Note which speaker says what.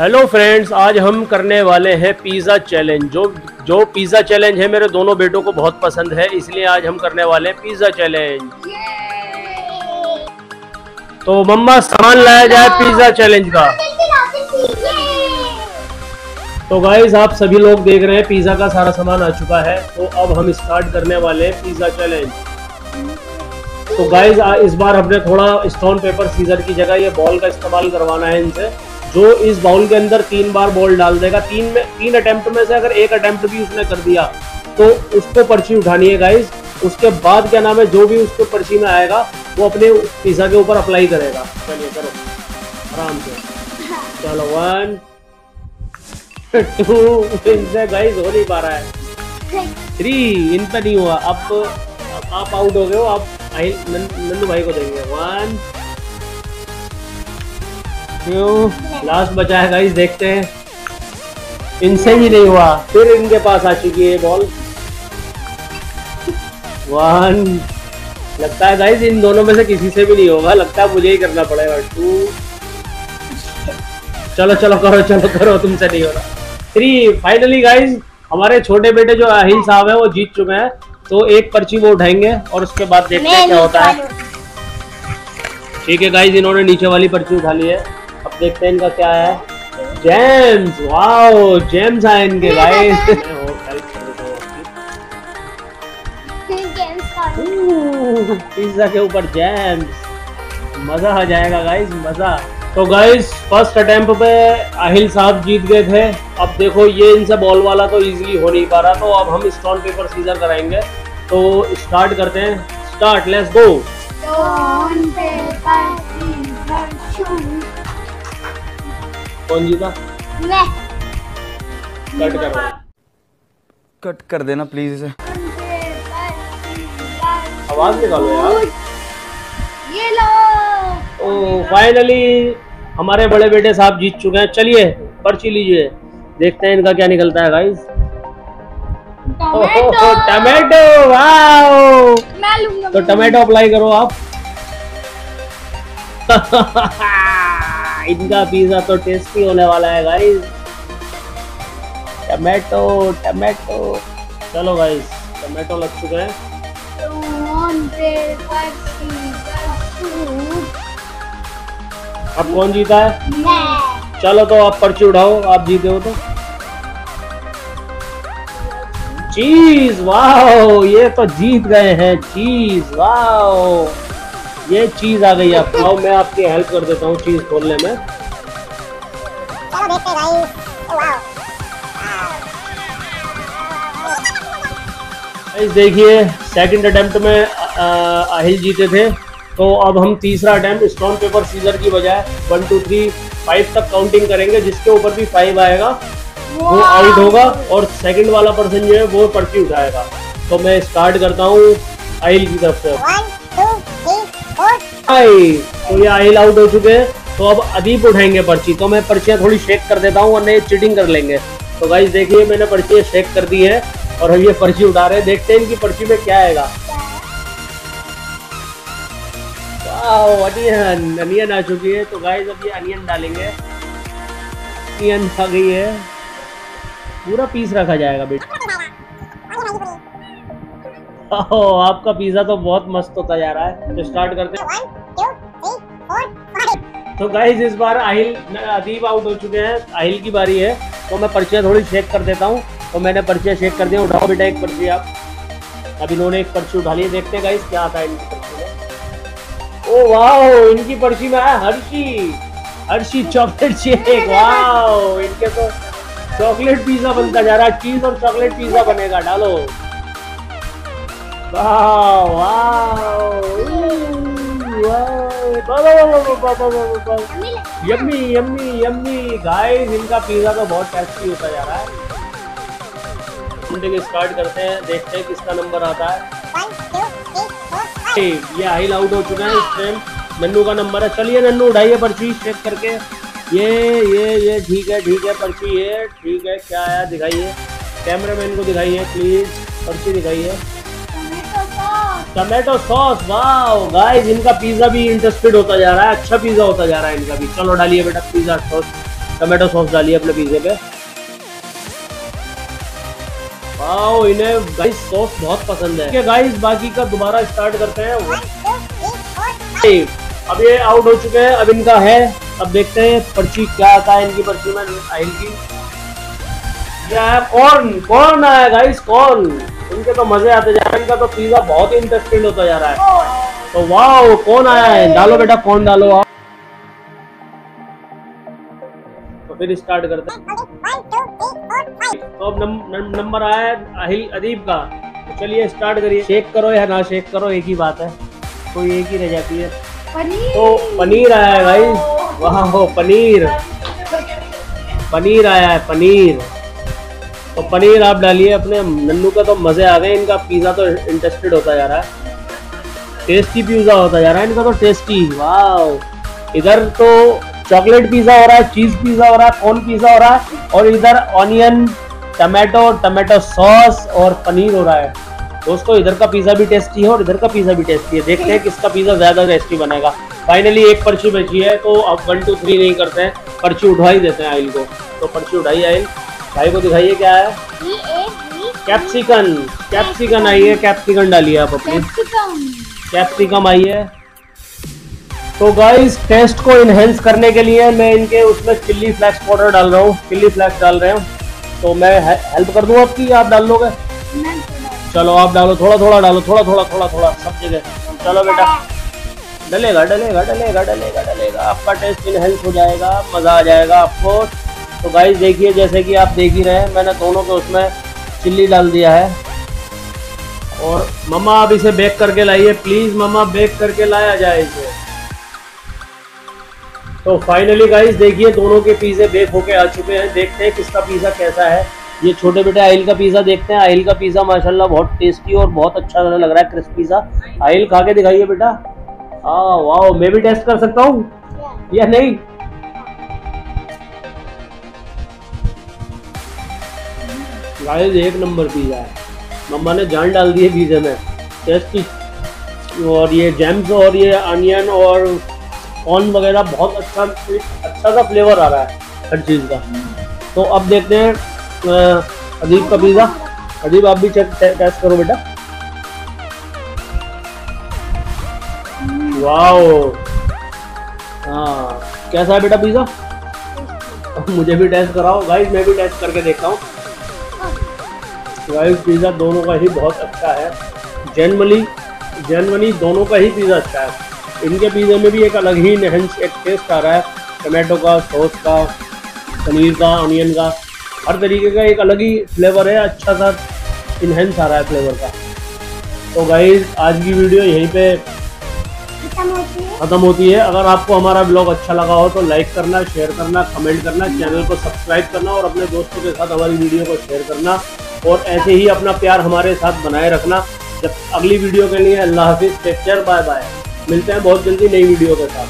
Speaker 1: Hello friends आज हम करने वाले हैं पिज़्ज़ा चैलेंज जो जो पिज़्ज़ा चैलेंज है मेरे दोनों बेटों को बहुत पसंद है इसलिए आज हम करने वाले हैं पिज़्ज़ा चैलेंज तो मम्मा सामान लाया जाए पिज़्ज़ा चैलेंज का। तो गाइज़ आप सभी लोग देख रहे हैं पिज़्ज़ा का सारा सामान आ चुका है तो अब हम स्टार्ट करने वाले हैं पिज़्ज़ा चैलेंज तो गाइज़ इस बार हमने थोड़ा स्टोन पेपर सीजर की जगह ये बॉल का इस्तेमाल करवाना है इनसे। जो इस बाउल के अंदर तीन बार बॉल डाल देगा। तीन में, तीन अटेम्प्ट में से अगर एक अटेम्प्ट भी उसने कर दिया तो उसको पर्ची उठानी है गाइज़ उसके बाद क्या नाम है, जो भी उसको पर्ची में आएगा, वो अपने पिज्जा के ऊपर अप्लाई करेगा। चलिए करो आराम से। चलो वन टू इनसे गाइज़ हो नहीं पा रहा है। थ्री इन पे नहीं हुआ। अब आप आउट हो गए हो, आप नंदू भाई को देंगे। वन लास्ट बचा है गाइस देखते हैं। इनसे ही नहीं हुआ फिर इनके पास आ चुकी है बॉल वन लगता है गाइस इन दोनों में से किसी से भी नहीं होगा लगता है मुझे ही करना पड़ेगा। टू चलो चलो करो चलो करो तुमसे नहीं हो रहा थ्री फाइनली गाइस हमारे छोटे बेटे जो अहिल साहब है वो जीत चुके हैं। तो एक पर्ची वो उठाएँगे और उसके बाद देखते हैं क्या होता है। ठीक है गाइस इन्होंने नीचे वाली पर्ची उठा ली है। देखते हैं इनका क्या है। जेम्स वाओ जेम्स आए इनके गाइस पिज्जा के ऊपर जेम्स मज़ा आ जाएगा गाइस मज़ा। तो गाइस फ़र्स्ट अटेम्प्ट पे आहिल साहब जीत गए थे। अब देखो ये इनसे बॉल वाला तो इजीली हो नहीं पा रहा। तो अब हम स्टोन पेपर सीजर कराएँगे। तो स्टार्ट करते हैं। स्टार्ट लेट्स गो कौन जीता?
Speaker 2: मैं।
Speaker 1: कट कर।
Speaker 3: कट कर देना प्लीज़ इसे।
Speaker 1: आवाज़ निकालो यार।
Speaker 2: ये लो।
Speaker 1: ओ फाइनली हमारे बड़े बेटे साहब जीत चुके हैं। चलिए पर्ची लीजिए। देखते हैं इनका क्या निकलता है गाइस
Speaker 2: टमाटो
Speaker 1: टमाटो वाओ तो टमाटो अप्लाई करो आप। इनका पिज्जा तो टेस्टी होने वाला है गाइस टमाटो टमाटो चलो गाइस टमाटो लग चुके हैं. अब कौन जीता है? चलो तो आप पर्ची उठाओ, आप जीते हो तो. चीज़ वाओ ये तो जीत गए हैं, चीज़ वाओ ये चीज़ आ गई आप आओ मैं आपकी हेल्प कर देता हूँ चीज़ खोलने में।
Speaker 4: चलो देखते हैं गाइस
Speaker 1: देखिए सेकंड अटेम्प्ट में आहिल जीते थे। तो अब हम तीसरा अटेम्प्ट स्टोन पेपर सीजर की बजाय वन टू थ्री फाइव तक काउंटिंग करेंगे जिसके ऊपर भी फाइव आएगा। वो आउट होगा और सेकंड वाला पर्सन जो है वो पर्ची उठाएगा तो मैं स्टार्ट करता हूँ आहिल की तरफ़ से। तो ये आहिल आउट हो चुके हैं। तो अब अदीप उठाएँगे पर्ची। तो मैं पर्चियाँ थोड़ी शेक कर देता हूँ, वरना ये चीटिंग कर लेंगे। तो गाइस देखिए, मैंने पर्चियाँ शेक कर दी है और हम ये पर्ची उठा रहे हैं। देखते हैं इनकी पर्ची में क्या आएगा। अनियन अनियन आ चुकी है। तो गाइस अब ये अनियन डालेंगे। अनियन आ गई है। पूरा पीस रखा जाएगा, बेटा। ओह आपका पिज्जा तो बहुत मस्त होता जा रहा है। तो स्टार्ट करते हैं। तो गाइस इस बार आहिल अदीब आउट हो चुके हैं। आहिल की बारी है। तो मैं पर्चियाँ थोड़ी शेक कर देता हूँ। तो मैंने पर्चियाँ शेक कर दिया उठाओ बेटा एक पर्ची आप। अब इन्होंने एक पर्ची उठा ली देखते हैं गाइस क्या आता है इनकी पर्ची में। ओ वाओ इनकी पर्ची में आया Hershey. Hershey chocolate shake wow इनके तो चॉकलेट पिज्जा बनता जा रहा है। चीज़ और चॉकलेट पिज्जा बनेगा। डालो। Wow yummy yummy yummy. Guys इनका पिज्जा तो बहुत टेस्टी होता जा रहा है। घंटे स्टार्ट करते हैं। देखते हैं किसका नंबर आता है। ये आहिल आउट हो चुका है इस टाइम नन्नू का नंबर है। चलिए नन्नू, उठाइए पर्ची चेक करके। ये ये ये, ठीक है ठीक है, पर्ची ये, ठीक है, क्या आया दिखाइए। कैमरामैन को दिखाइए प्लीज़ पर्ची दिखाइए।
Speaker 2: Tomato sauce,
Speaker 1: wow. गाइस इनका पिज्जा भी इंटरेस्टेड होता जा रहा है। अच्छा पिज्जा होता जा रहा है इनका भी। चलो डालिए बेटा पिज्जा सॉस, टमाटो सॉस डाली है अपने पिज्जे पे। वाओ, इन्हें गाइस सॉस बहुत पसंद है। गाइस बाकी का दोबारा स्टार्ट करते हैं। अब ये आउट हो चुके हैं। अब इनका है। अब देखते हैं पर्ची क्या आता है इनकी पर्ची में आयल की। ये आया कौन कौन आया गाइस कौन इनके तो मज़े आते जा रहे हैं। इनका तो पिज्जा बहुत ही इंटरेस्टिंग होता जा रहा है। तो वाओ कौन आया है? डालो बेटा कौन डालो आप? तो फिर स्टार्ट करते हैं. तो अब नंबर आया है अहिल अदीब का। तो चलिए स्टार्ट करिए। शेक करो या ना शेक करो एक ही बात है। कोई एक ही रह जाती है।
Speaker 2: पनीर।
Speaker 1: तो पनीर आया है भाई। वाह हो पनीर। पनीर आया है पनीर। तो पनीर आप डालिए अपने, नन्नू का तो मज़े आ गए, इनका पिज्जा तो इंटरेस्टेड होता जा रहा है। टेस्टी पिज्जा होता जा रहा है, इनका तो टेस्टी वाह इधर तो चॉकलेट पिज्जा हो रहा है चीज़ पिज्जा हो रहा है कॉर्न पिज्जा हो रहा है, और इधर ऑनियन टमाटो टमाटो सॉस और पनीर हो रहा है। दोस्तों, इधर का पिज्जा भी टेस्टी है और इधर का पिज्जा भी टेस्टी है। देखते हैं किसका पिज्जा ज़्यादा टेस्टी बनेगा। फाइनली एक पर्ची बची है तो अब वन टू थ्री नहीं करते हैं। पर्ची उठा ही देते हैं आइल को। तो पर्ची उठाई आइल भाई को दिखाइए क्या है? कैप्सिकन कैप्सिकन आई है कैप्सिकन डालिए आप अपनी।
Speaker 2: कैप्सिकम
Speaker 1: कैप्सिकम आई है। तो गाइस टेस्ट को इनहेंस करने के लिए मैं इनके उसमें चिल्ली फ्लेक्स पाउडर डाल रहा हूँ। चिल्ली फ्लेक्स डाल रहे हूँ। तो मैं हेल्प कर दूँ आपकी? आप डाल लोगे? चलो आप डालो थोड़ा थोड़ा डालो थोड़ा थोड़ा थोड़ा थोड़ा सब जगह। चलो बेटा। डलेगा डलेगा डलेगा डलेगा डलेगा। आपका टेस्ट इनहेंस हो जाएगा मज़ा आ जाएगा आपको। तो गाइस देखिए, जैसे कि आप देख ही रहे हैं, मैंने दोनों को उसमें चिल्ली डाल दिया है। और मम्मा, आप इसे बेक करके लाइए प्लीज़ मम्मा बेक करके लाया जाए इसे। तो फाइनली गाइस देखिए, दोनों के पिज़्ज़े बेक होके आ चुके हैं। देखते हैं किसका पिज़्ज़ा कैसा है। ये छोटे बेटे आइल का पिज़्ज़ा देखते हैं। आइल का पिज़्ज़ा माशाल्लाह बहुत टेस्टी और बहुत अच्छा लग रहा है क्रिस्प पिज़्ज़ा आइल खा के दिखाइए बेटा। हाँ वाह मैं भी टेस्ट कर सकता हूँ? या नहीं? गाइस, एक नंबर पिज़्ज़ा है। मम्मा ने जान डाल दी है पिज़्ज़े में। टेस्टी और ये जैम्स और ये अनियन और कॉर्न वगैरह बहुत अच्छा अच्छा सा फ्लेवर आ रहा है हर चीज़ का। तो अब देखते हैं अदीब का पिज़्ज़ा अदीब, आप भी चेक टे- टेस्ट करो बेटा। वाओ हाँ कैसा है बेटा पिज़्ज़ा मुझे भी टेस्ट कराओ। गाइस मैं भी टेस्ट करके देखता हूँ। गाइस पिज़्ज़ा दोनों का ही बहुत अच्छा है। जनरली जनरली दोनों का ही पिज़्ज़ा अच्छा है। इनके पिज़्ज़े में भी एक अलग ही enhance एक टेस्ट आ रहा है। टमाटो का सॉस का पनीर का ऑनियन का। हर तरीके का एक अलग ही फ्लेवर है अच्छा सा इन्हेंस आ रहा है फ्लेवर का। तो गाइस आज की वीडियो यहीं पे
Speaker 2: खत्म होती है।
Speaker 1: अगर आपको हमारा ब्लॉग अच्छा लगा हो तो लाइक करना शेयर करना कमेंट करना चैनल को सब्सक्राइब करना और अपने दोस्तों के साथ हमारी वीडियो को शेयर करना। और ऐसे ही अपना प्यार हमारे साथ बनाए रखना। जब अगली वीडियो के लिए अल्लाह हाफिज टेक केयर बाय बाय मिलते हैं बहुत जल्दी नई वीडियो के साथ।